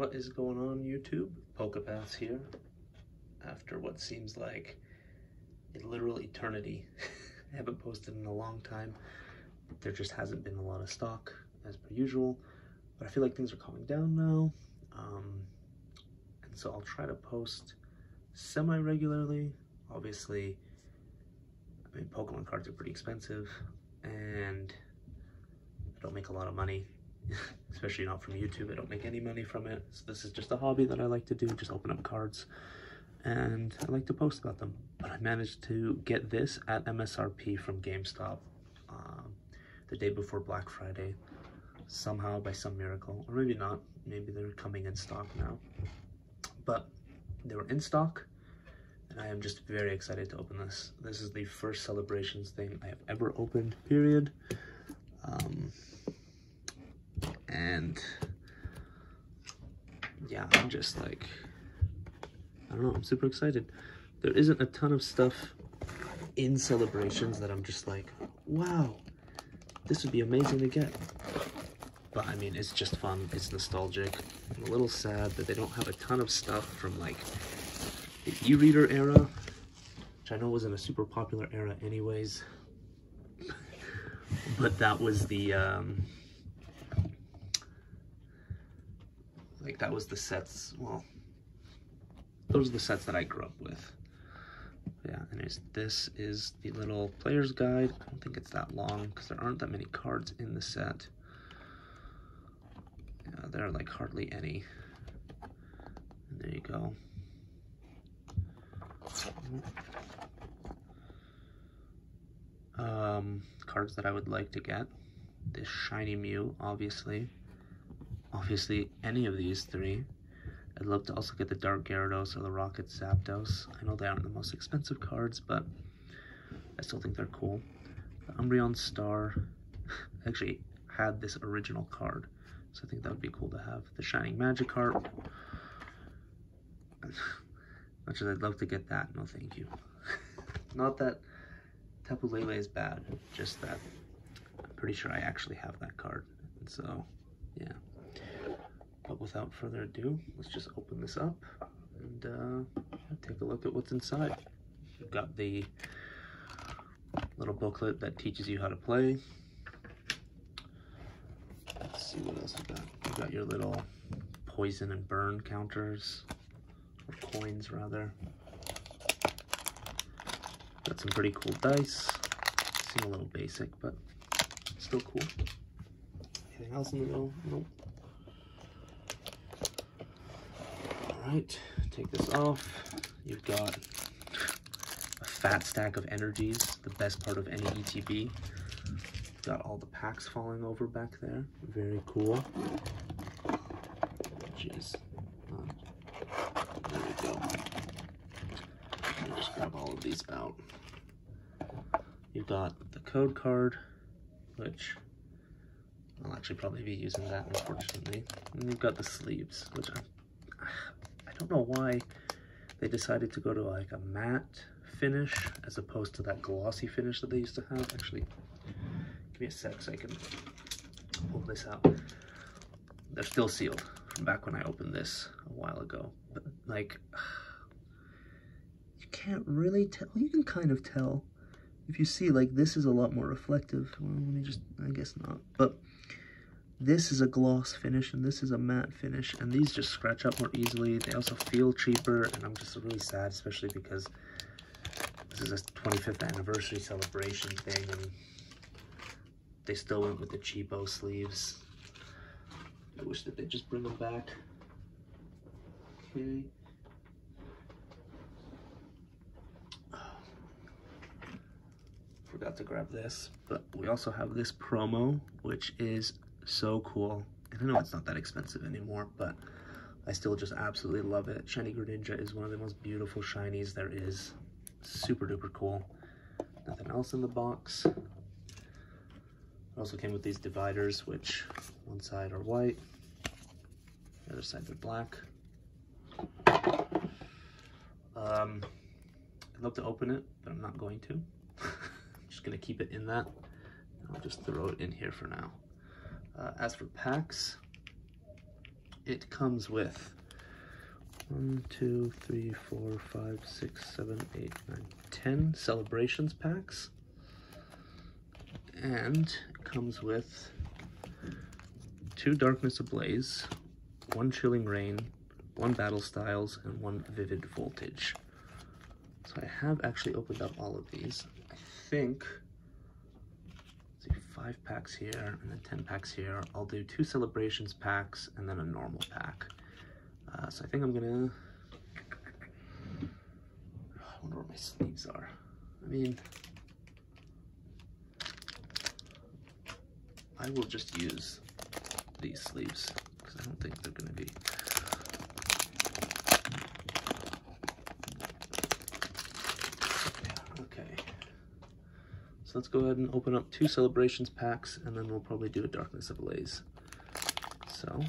What is going on YouTube? Pokepaths here. After what seems like a literal eternity. I haven't posted in a long time. There just hasn't been a lot of stock as per usual. But I feel like things are calming down now. Um, and so I'll try to post semi-regularly. Obviously, I mean, Pokemon cards are pretty expensive and I don't make a lot of money, especially not from YouTube. I don't make any money from it. So this is just a hobby that I like to do, just open up cards and I like to post about them. But I managed to get this at MSRP from GameStop um, the day before Black Friday, somehow by some miracle, or maybe not. Maybe they're coming in stock now. But they were in stock, and I am just very excited to open this. This is the first Celebrations thing I have ever opened, period. Um, and yeah, I'm just like, I don't know, I'm super excited. There isn't a ton of stuff in Celebrations that I'm just like, wow, this would be amazing to get. But I mean, it's just fun, it's nostalgic. I'm a little sad that they don't have a ton of stuff from like the e-reader era, which I know wasn't a super popular era anyways. but that was the, um, like that was the sets, well, those are the sets that I grew up with. Yeah, anyways, this is the little player's guide. I don't think it's that long because there aren't that many cards in the set. Yeah, there are like hardly any. And there you go. Um, cards that I would like to get. This Shiny Mew, obviously. Obviously, any of these three. I'd love to also get the Dark Gyarados or the Rocket Zapdos. I know they aren't the most expensive cards, but I still think they're cool. The Umbreon Star actually had this original card, so I think that would be cool to have. The Shining Magikarp. Much as I'd love to get that, no thank you. Not that Tapu Lele is bad, just that I'm pretty sure I actually have that card. So, yeah. But without further ado, let's just open this up and uh, take a look at what's inside. We've got the little booklet that teaches you how to play. Let's see what else we got. Got your little poison and burn counters, or coins rather. Got some pretty cool dice. Seem a little basic, but still cool. Anything else in the middle? Nope. Alright, take this off. You've got a fat stack of energies, the best part of any ETB. Got all the packs falling over back there. Very cool. Jeez. There we go. Let me just grab all of these out. You've got the code card, which I'll actually probably be using that, unfortunately. And you've got the sleeves, which I don't know why they decided to go to like a matte finish as opposed to that glossy finish that they used to have. Actually, give me a sec so I can pull this out. They're still sealed from back when I opened this a while ago. But like, you can't really tell. You can kind of tell. If you see, like, this is a lot more reflective. Well, let me just, I guess not. But this is a gloss finish and this is a matte finish and these just scratch up more easily. They also feel cheaper and I'm just really sad, especially because this is a 25th anniversary celebration thing and they still went with the cheapo sleeves. I wish that they'd just bring them back. Okay. Forgot to grab this, but we also have this promo, which is so cool. And I know it's not that expensive anymore, but I still just absolutely love it. Shiny Greninja is one of the most beautiful shinies there is. Super duper cool. Nothing else in the box. It also came with these dividers, which one side are white, the other side they're black. Um, I'd love to open it, but I'm not going to. I'm just gonna keep it in that. I'll just throw it in here for now. Uh, as for packs, it comes with one, two, three, four, five, six, seven, eight, nine, ten celebrations packs. And comes with two Darkness Ablaze, one Chilling Reign, one Battle Styles, and one Vivid Voltage. So I have actually opened up all of these. I think, five packs here and then 10 packs here. I'll do two Celebrations packs and then a normal pack. Uh, so I think I'm gonna, I wonder where my sleeves are. I mean, I will just use these sleeves because I don't think they're gonna be yeah, okay. So let's go ahead and open up two celebrations packs and then we'll probably do a darkness of ablaze. So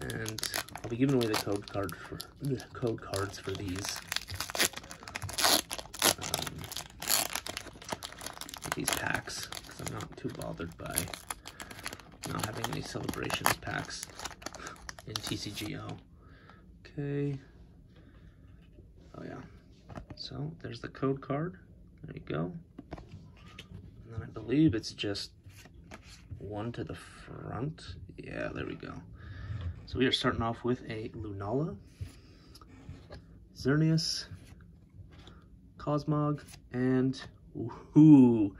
and I'll be giving away the code card for the code cards for these. Um, these packs because I'm not too bothered by not having any celebrations packs in TCGO. Okay. Oh yeah. So there's the code card. There you go. And then I believe it's just one to the front. Yeah, there we go. So we are starting off with a Lunala, Xerneas, Cosmog, and ooh,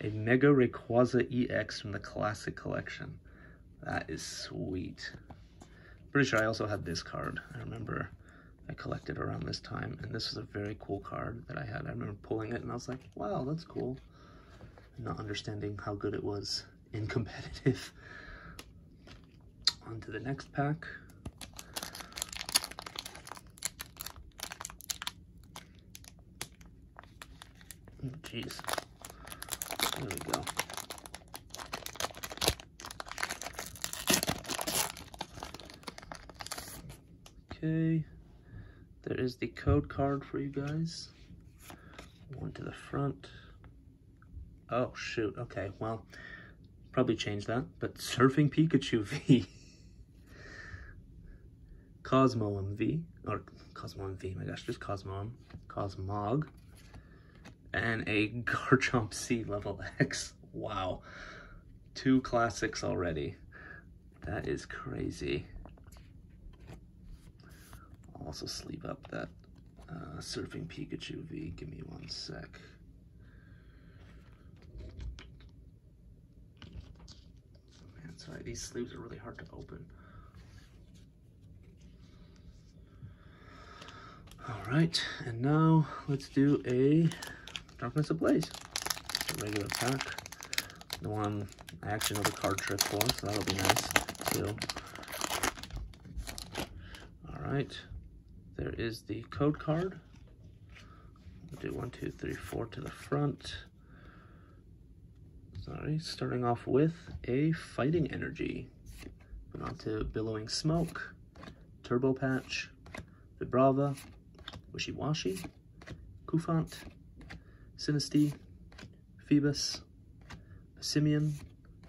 a Mega Rayquaza EX from the Classic Collection. That is sweet. Pretty sure I also had this card. I remember I collected around this time, and this was a very cool card that I had. I remember pulling it, and I was like, wow, that's cool. Not understanding how good it was in competitive. On to the next pack. Oh, jeez. There we go. Okay. There is the code card for you guys. One to the front. Oh, shoot. Okay, well, probably change that. But Surfing Pikachu V. Cosmo MV, or Cosmo MV, my gosh, just Cosmo Cosmog, and a Garchomp C level X. Wow, two classics already. That is crazy. Also sleeve up that uh, Surfing Pikachu V. Give me one sec. Man, sorry, these sleeves are really hard to open. All right, and now let's do a Darkness Ablaze. A regular pack. The one I actually know the card trick for, so that'll be nice too. All right, there is the code card. We'll do one, two, three, four to the front. Sorry, starting off with a Fighting Energy. But on to Billowing Smoke, Turbo Patch, Vibrava, Wishiwashi, Cufant, Sinistea, Phoebus, Simeon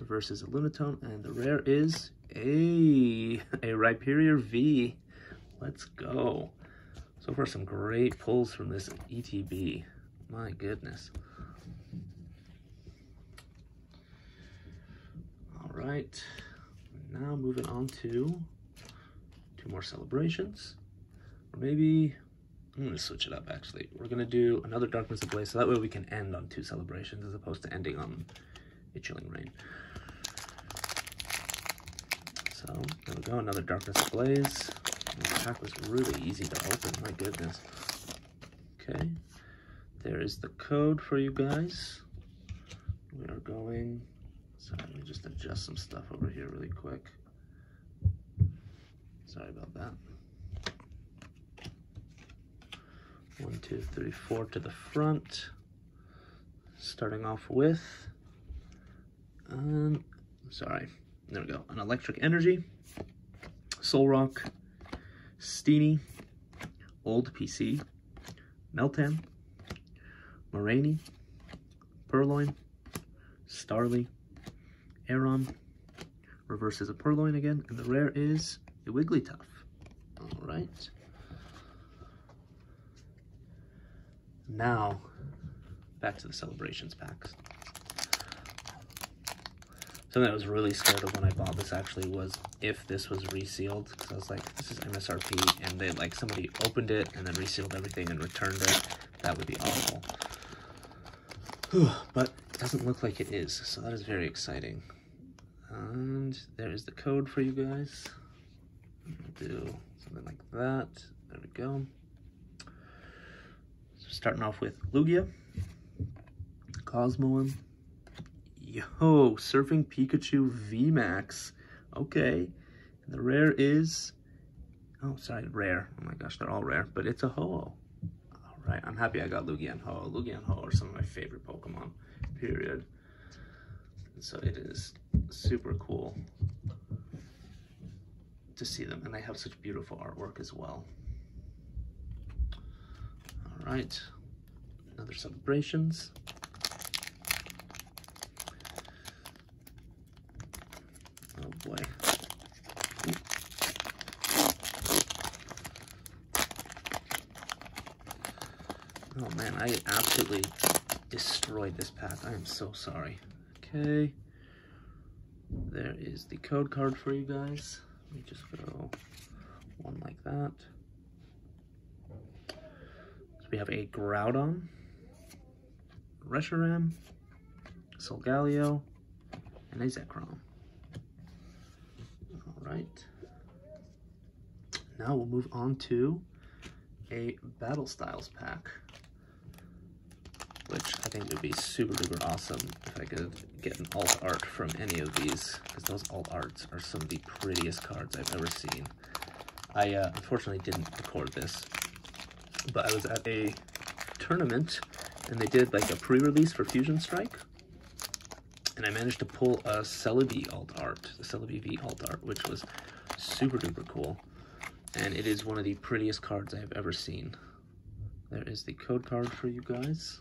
versus a Lunatone, and the rare is a, a Rhyperior V. Let's go. So far, some great pulls from this ETB. My goodness. All right, now moving on to two more celebrations. Or maybe I'm gonna switch it up actually. We're gonna do another Darkness Ablaze, so that way we can end on two celebrations as opposed to ending on a Chilling Reign. So there we go, another Darkness Ablaze. The pack was really easy to open, my goodness. Okay, there is the code for you guys. We are going, sorry, let me just adjust some stuff over here really quick. Sorry about that. One, two, three, four to the front. Starting off with, um, sorry, there we go. An Electric Energy, Solrock, Steenee, Old PC, Meltan, Moraine, Purrloin, Starly, Aron, Reverse is a Purrloin again, and the rare is a Wigglytuff. All right. Now, back to the celebrations packs. Something I was really scared of when I bought this actually was if this was resealed, because I was like, this is MSRP, and they like somebody opened it and then resealed everything and returned it. That would be awful. but it doesn't look like it is, so that is very exciting. And there is the code for you guys. do something like that. There we go. So starting off with Lugia, Cosmoem, Yo, Surfing Pikachu VMAX. Okay. The rare is, oh, sorry, rare. Oh my gosh, they're all rare, but it's a Ho-Oh. All right, I'm happy I got Lugia and Ho-Oh. Lugia and Ho-Oh are some of my favorite Pokemon, period. So it is super cool to see them, and they have such beautiful artwork as well. All right, another celebrations. Oh boy. Oh man, I absolutely destroyed this pack. I am so sorry. Okay. There is the code card for you guys. Let me just go one like that. So we have a Groudon, Reshiram, Solgaleo, and a Zekrom All right. Now we'll move on to a Battle Styles pack, think would be super duper awesome if I could get an alt art from any of these, because those alt arts are some of the prettiest cards I've ever seen. I uh, unfortunately didn't record this, but I was at a tournament and they did like a pre-release for Fusion Strike and I managed to pull a Celebi alt art, the Celebi V alt art, which was super duper cool. And it is one of the prettiest cards I have ever seen. There is the code card for you guys.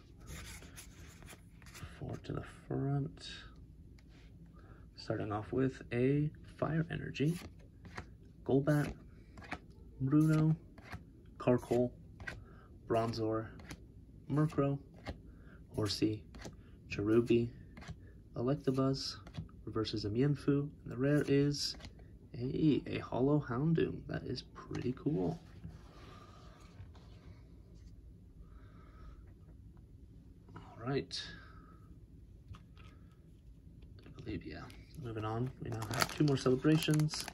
Four to the front. Starting off with a Fire Energy, Golbat, Bruno, Carkol, Bronzor, Murkrow, Horsea, Cherubi, Electabuzz reverses a Mienfoo, and the rare is a, a Holo Houndoom. That is pretty cool. All right. Believe, yeah. Moving on, we now have two more celebrations.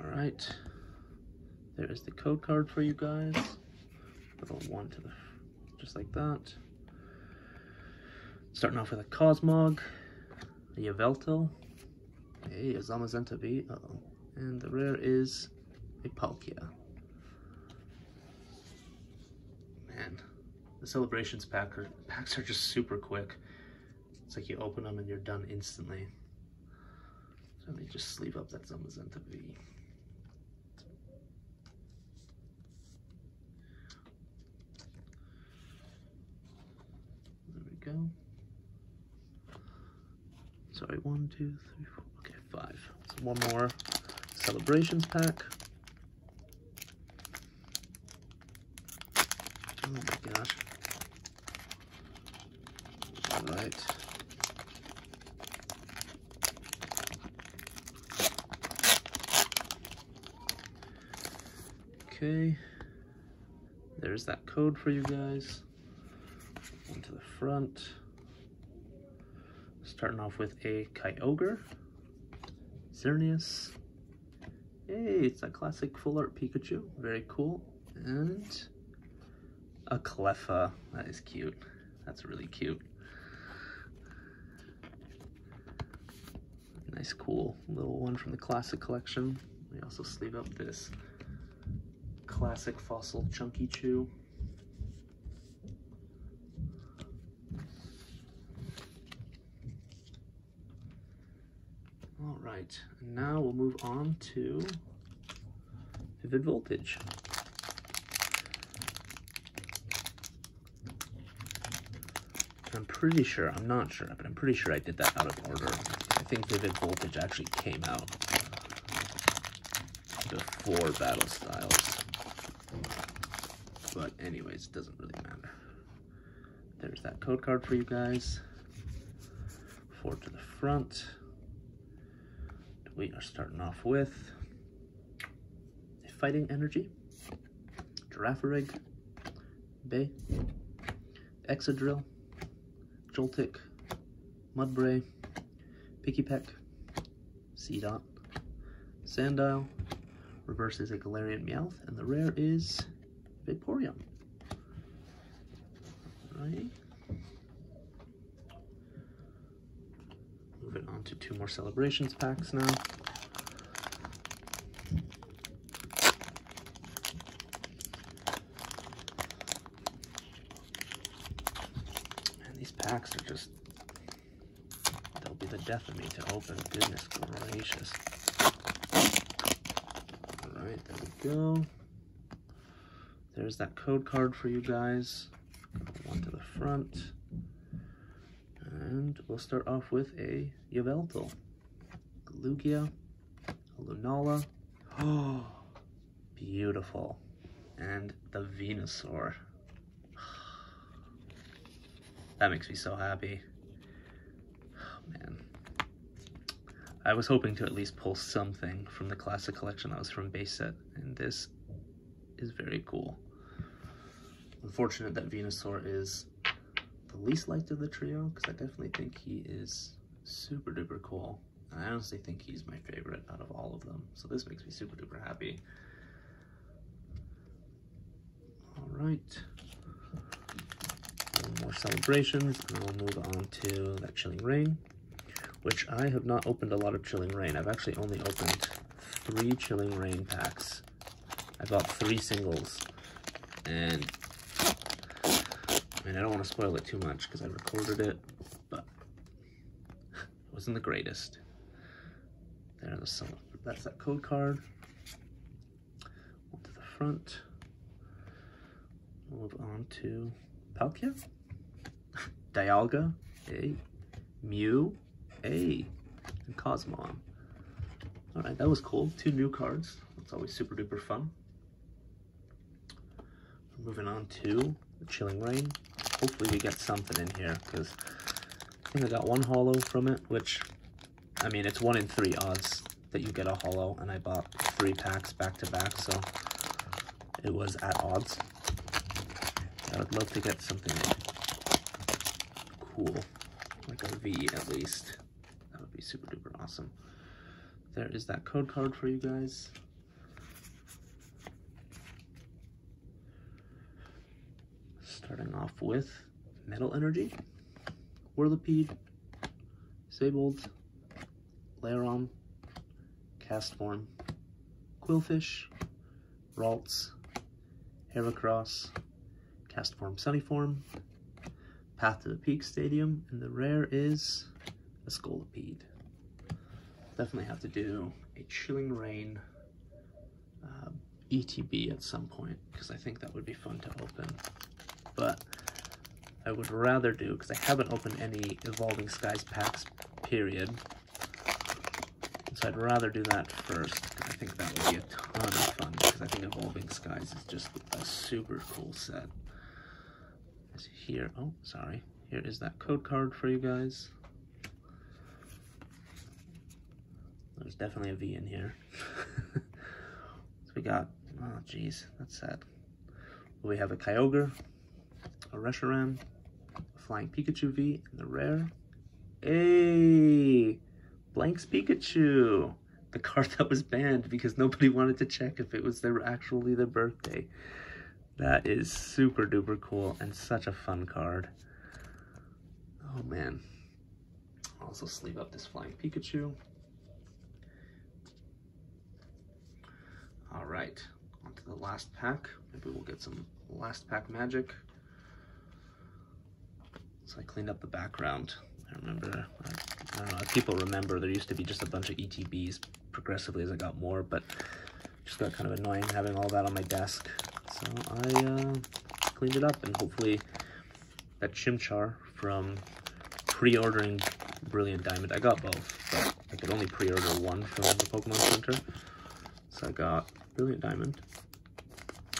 Alright. There is the code card for you guys. Little one to the, just like that. Starting off with a Cosmog, a Yveltal, a Zamazenta V, uh -oh. and the rare is a Palkia. Man, the celebrations pack are, packs are just super quick. It's like you open them and you're done instantly. So let me just sleeve up that Zamazenta V. There we go. Sorry, one, two, three, four. Five. So one more celebrations pack. Oh my gosh. All right. Okay. There's that code for you guys Into the front. Starting off with a Kyogre, Xerneas. Hey, it's a classic full art Pikachu. Very cool. And a Cleffa. That is cute. That's really cute. Nice, cool little one from the classic collection. We also sleeve up this classic fossil Chunky Chew. Right, now we'll move on to Vivid Voltage. I'm pretty sure, I'm not sure, but I'm pretty sure I did that out of order. I think Vivid Voltage actually came out before Battle Styles. But anyways, it doesn't really matter. There's that code card for you guys. Four to the front. We are starting off with a Fighting Energy, Girafarig, Bay, Excadrill, Joltik, Mudbray, Pikipek, Seedot, Sandile, reverse is a Galarian Meowth, and the rare is Vaporeon. Alrighty. Moving on to two more celebrations packs now. And these packs are just, they'll be the death of me to open. Goodness gracious. Alright, there we go. There's that code card for you guys. One to the front. We'll start off with a Yveltal, Lugia, Lunala. Oh, beautiful. And the Venusaur. That makes me so happy. Oh, man. I was hoping to at least pull something from the classic collection that was from base set, and this is very cool. Unfortunate that Venusaur is the least liked of the trio, because I definitely think he is super duper cool. And I honestly think he's my favorite out of all of them. So this makes me super duper happy. All right more celebrations, and we'll move on to that Chilling Reign, which I have not opened a lot of Chilling Reign. I've actually only opened three Chilling Reign packs. I bought three singles, and I don't want to spoil it too much because I recorded it, but it wasn't the greatest. There's some, that's that code card. Onto the front. Move on to Palkia, Dialga, A, Mew, A, and Cosmon. All right, that was cool. Two new cards. That's always super duper fun. Moving on to the Chilling Reign. Hopefully we get something in here because I think I got one holo from it, which, I mean, it's one in three odds that you get a holo, and I bought three packs back to back, so it was at odds. I would love to get something cool, like a V at least. That would be super duper awesome. There is that code card for you guys. Starting off with Metal Energy, Whirlipede, Sabled, Lairon, Castform, Qwilfish, Ralts, Heracross, Castform Sunnyform, Path to the Peak Stadium, and the rare is a Scolipede. Definitely have to do a Chilling Reign uh, ETB at some point, because I think that would be fun to open. But I would rather do, because I haven't opened any Evolving Skies packs, period. So I'd rather do that first, I think that would be a ton of fun, because I think Evolving Skies is just a super cool set here. Oh, sorry. Here is that code card for you guys. There's definitely a V in here. so we got, oh geez, that's sad. We have a Kyogre, a Reshiram, a Flying Pikachu V, and the rare. Hey! Blanks Pikachu! The card that was banned because nobody wanted to check if it was their actually their birthday. That is super duper cool and such a fun card. Oh man. Also sleeve up this Flying Pikachu. All right, on to the last pack. Maybe we'll get some last pack magic. So I cleaned up the background. I remember, I don't know if people remember, there used to be just a bunch of ETBs progressively as I got more, but just got kind of annoying having all that on my desk. So I uh, cleaned it up and hopefully that Chimchar from pre-ordering Brilliant Diamond. I got both, but I could only pre-order one from the Pokemon Center. So I got Brilliant Diamond.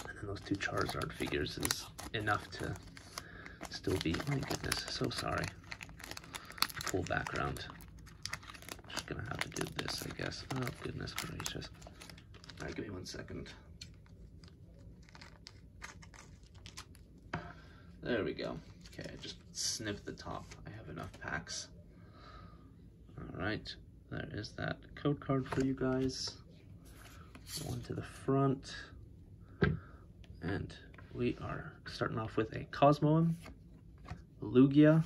And then those two Charizard figures is enough to still be, my goodness, so sorry. Full background. Just gonna have to do this, I guess. Oh goodness gracious. Alright, give me one second. There we go. Okay, just snip the top. I have enough packs. All right, there is that code card for you guys. One to the front. And we are starting off with a Cosmoem, Lugia,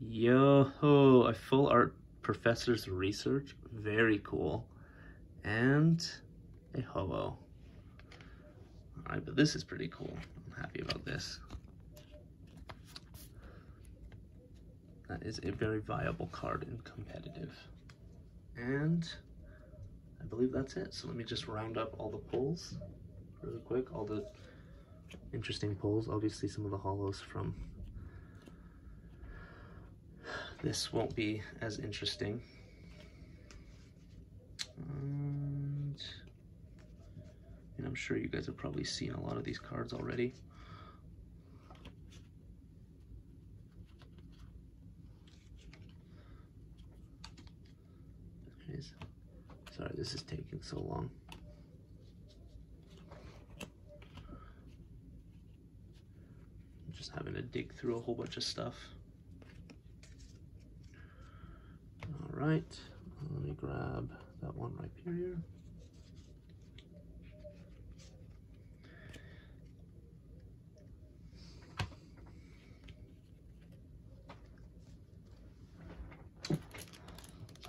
yo, -ho, a full art professor's research, very cool, and a Ho-Oh. All right, but this is pretty cool. I'm happy about this. That is a very viable card in competitive. And I believe that's it. So let me just round up all the pulls really quick. All the interesting pulls. Obviously some of the holos from this won't be as interesting. And, and I'm sure you guys have probably seen a lot of these cards already. Sorry, this is taking so long. I'm just having to dig through a whole bunch of stuff. All right, let me grab that one right here.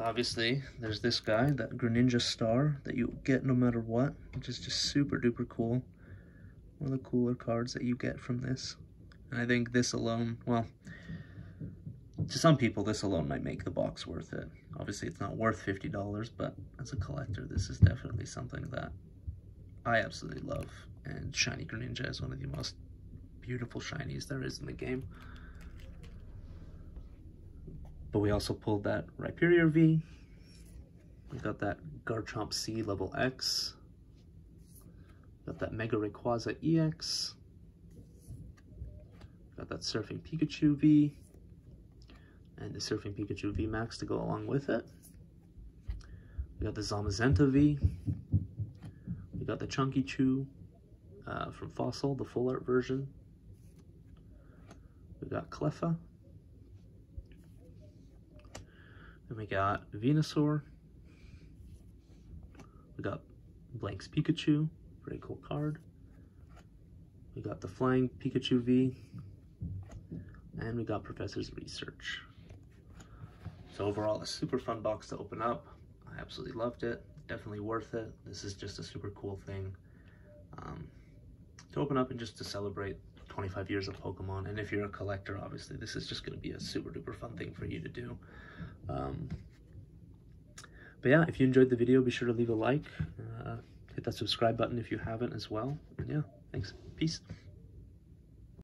obviously there's this guy, that Greninja Star that you get no matter what, which is just super duper cool. One of the cooler cards that you get from this. And I think this alone, well, to some people this alone might make the box worth it. Obviously it's not worth $50, but as a collector this is definitely something that I absolutely love. And Shiny Greninja is one of the most beautiful shinies there is in the game. But we also pulled that Rhyperior V. We got that Garchomp C level X. Got that Mega Rayquaza EX. Got that Surfing Pikachu V. And the Surfing Pikachu V Max to go along with it. We got the Zamazenta V. We got the Chunky Chew uh, from Fossil, the full art version. We got Cleffa. Then we got Venusaur. We got Blank's Pikachu, very cool card. We got the Flying Pikachu V. And we got Professor's Research. So overall, a super fun box to open up. I absolutely loved it. Definitely worth it. This is just a super cool thing um, to open up and just to celebrate 25 years of Pokemon. And if you're a collector, obviously, this is just going to be a super duper fun thing for you to do. Um, but yeah, if you enjoyed the video, be sure to leave a like. Uh, hit that subscribe button if you haven't as well. And yeah, thanks. Peace.